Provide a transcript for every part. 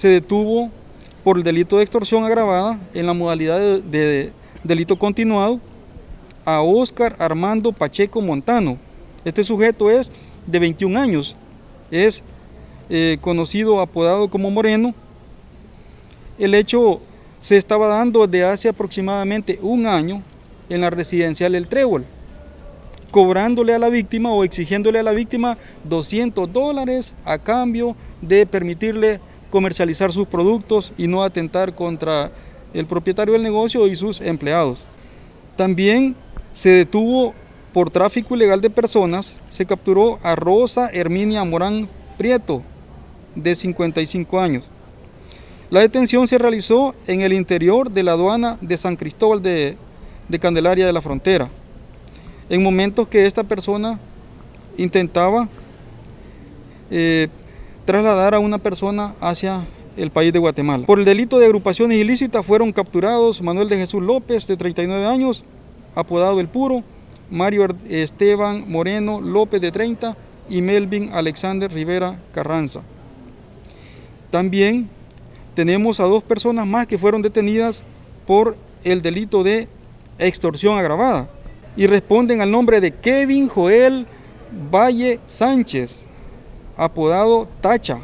se detuvo por el delito de extorsión agravada en la modalidad de, de delito continuado a Oscar Armando Pacheco Montano. Este sujeto es de 21 años, es eh, conocido, apodado como Moreno. El hecho se estaba dando desde hace aproximadamente un año en la residencial El Trébol, cobrándole a la víctima o exigiéndole a la víctima 200 dólares a cambio de permitirle comercializar sus productos y no atentar contra el propietario del negocio y sus empleados. También se detuvo por tráfico ilegal de personas, se capturó a Rosa Herminia Morán Prieto, de 55 años. La detención se realizó en el interior de la aduana de San Cristóbal de, Candelaria de la Frontera, en momentos que esta persona intentaba eh, trasladar a una persona hacia el país de Guatemala. Por el delito de agrupaciones ilícitas fueron capturados Manuel de Jesús López, de 39 años, apodado El Puro, Mario Esteban Moreno López, de 30, y Melvin Alexander Rivera Carranza. También tenemos a dos personas más que fueron detenidas por el delito de extorsión agravada y responden al nombre de Kevin Joel Valle Sánchez, apodado Tacha,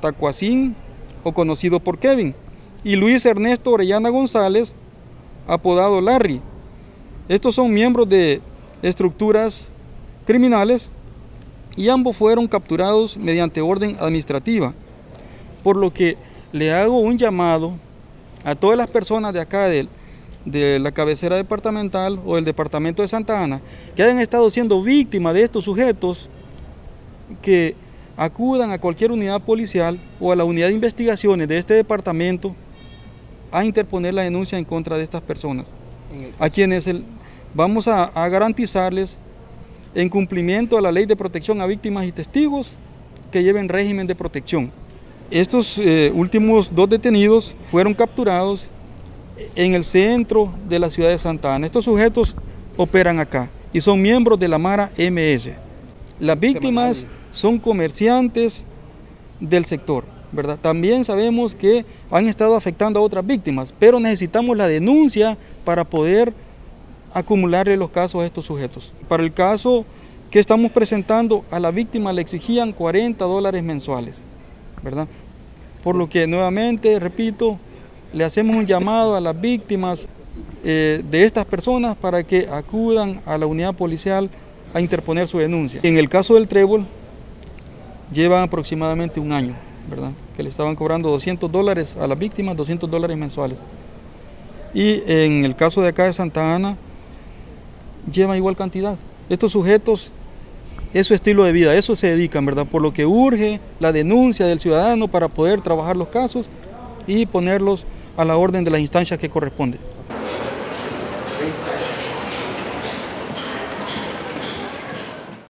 Tacuacín o conocido por Kevin, y Luis Ernesto Orellana González, apodado Larry. Estos son miembros de estructuras criminales y ambos fueron capturados mediante orden administrativa, por lo que le hago un llamado a todas las personas de acá de, de la cabecera departamental o del departamento de Santa Ana que hayan estado siendo víctimas de estos sujetos que acudan a cualquier unidad policial o a la unidad de investigaciones de este departamento a interponer la denuncia en contra de estas personas, a quienes vamos a, garantizarles en cumplimiento a la ley de protección a víctimas y testigos que lleven régimen de protección. Estos eh, últimos dos detenidos fueron capturados en el centro de la ciudad de Santa Ana. Estos sujetos operan acá y son miembros de la Mara MS. Las víctimas son comerciantes del sector, ¿verdad? También sabemos que han estado afectando a otras víctimas, pero necesitamos la denuncia para poder acumularle los casos a estos sujetos. Para el caso que estamos presentando, a la víctima le exigían 40 dólares mensuales, ¿verdad? Por lo que nuevamente, repito, le hacemos un llamado a las víctimas eh, de estas personas para que acudan a la unidad policial a interponer su denuncia. En el caso del trébol, llevan aproximadamente un año, ¿verdad? Que le estaban cobrando 200 dólares a las víctimas, 200 dólares mensuales. Y en el caso de acá de Santa Ana, llevan igual cantidad. Estos sujetos, es su estilo de vida, eso se dedican, ¿verdad? Por lo que urge la denuncia del ciudadano para poder trabajar los casos y ponerlos a la orden de las instancias que corresponden.